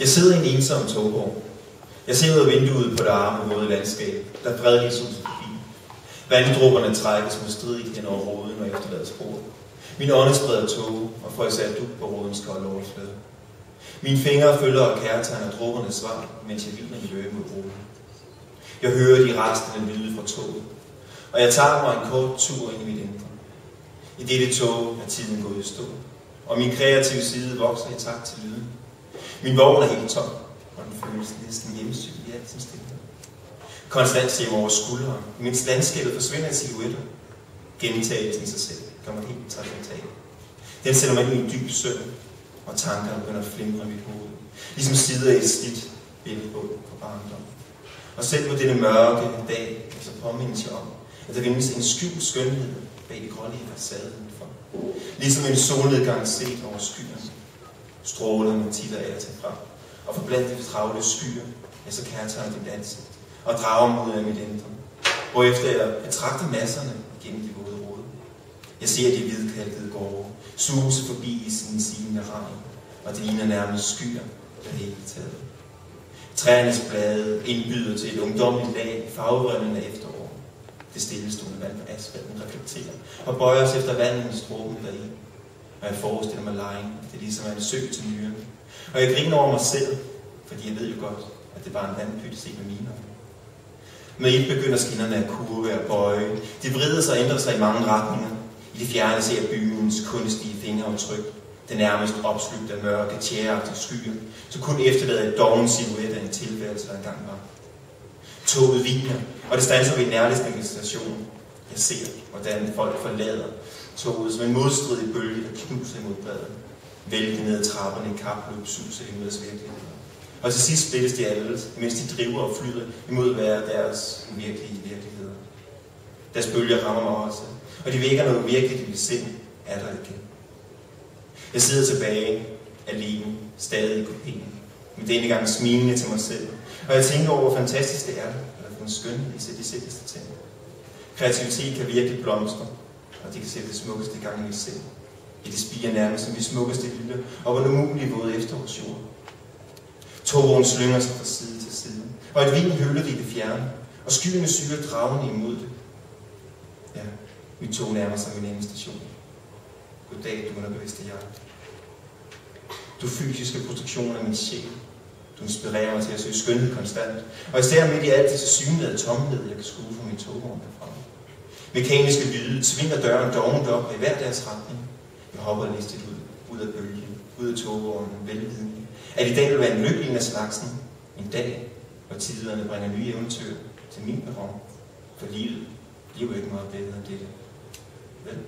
Jeg sidder i en ensom togvogn. Jeg ser ud af vinduet på det arme røde landskab, der fredeligt suser forbi. Vanddrupperne trækkes mod stridigt hen over roden og efterlader spor. Min ånde spreder tog og får især duk på rodens kolde overflade. Mine fingre følger og kærtegner druppernes svar, mens jeg hviler i løbe mod roden. Jeg hører de rastende lyde fra toget, og jeg tager mig en kort tur ind i mit indre. I dette tog er tiden gået i stå, og min kreative side vokser i takt til lyden. Min vogn er helt tom, og den føles næsten hjemmesyg i alt sin stilhed. Konstant ser over skulderen, mens landskabet forsvinder i silhuetter. Gentagelsen i sig selv gør mig helt transcendental. Den sætter mig ind i en dyb søvn, og tankerne begynder at flimre i mit hoved. Ligesom sider i et slidt billedbog på barndom. Og selv på denne mørke dag, så påmindes jeg om, at der findes en skjult skønhed bag de grålige facade udenfor. Ligesom en solnedgang set over skyerne. Strålerne titter af til frem. Og for blandt de travle skyer, ja, så kærtegner dit ansigt og drager mod af mit indre. Hvorefter jeg betragter masserne gennem de våde råd. Jeg ser de hvidkalkede gårde, suse forbi i sin sigende regn, og det ligner nærmest skyer, der hele taget. Træernes blade indbyder til et ungdomligt lag farvevrindende efterår. Det stillestående vand på asfalten reflekterer og bøjer sig efter vandens stråben deri. Og jeg forestiller mig lejen, det ligesom er ligesom en sø til nyrerne. Og jeg griner over mig selv, fordi jeg ved jo godt, at det bare er en vandpyt set med mine øjne. Med ild begynder skinnerne at kurve og bøje. De vrider sig og ændrer sig i mange retninger. I det fjerne ser byens kunstige fingeraftryk. Det nærmest opslugt af mørke, tjæreagtige skyer, så kun efterlader et doven silhuet af en tilværelse, der engang var. Toget viner, og det standser ved nærliggende station. Jeg ser, hvordan folk forlader toget som en modstridig bølge, der knuser imod badet. Vælge ned ad trapperne i kapløb, suser imod virkeligheder. Og til sidst splittes de alle, mens de driver og flyder imod hver deres virkelige virkeligheder. Deres bølger rammer mig også, og de vækker noget virkeligt i mit sind, er der igen. Jeg sidder tilbage, alene, stadig i kopien, men denne gang smilende til mig selv. Og jeg tænker over, hvor fantastisk det er, eller hvor en skønhed i de simpleste ting. Kreativitet kan virkelig blomstre, og det kan sætte det smukkeste gang i os selv. I det spiger nærmest som de smukkeste hylder, og hvor det mulige våde efterårsjord. Togvognen slynger sig fra side til side, og et vin hylder det i det fjerne, og skyerne syger dragende imod det. Ja, vi tog nærmer sig min station. Goddag, du underbevidste jeg. Du fysiske protektion af min sjæl. Du inspirerer mig til at søge skønhed konstant. Og især midt i alt det synlighed tomhed, jeg kan skue fra min togvogn derfra. Mekaniske lyde svinger døren dovent op i hver deres retning. Jeg hopper listigt ud, ud af bølgen, ud af togvognen, velvidende. At i dag vil være en lykkelig af slagsen. En dag, hvor tiderne bringer nye eventyr til min perron. For livet bliver jo ikke meget bedre end dette. Vel?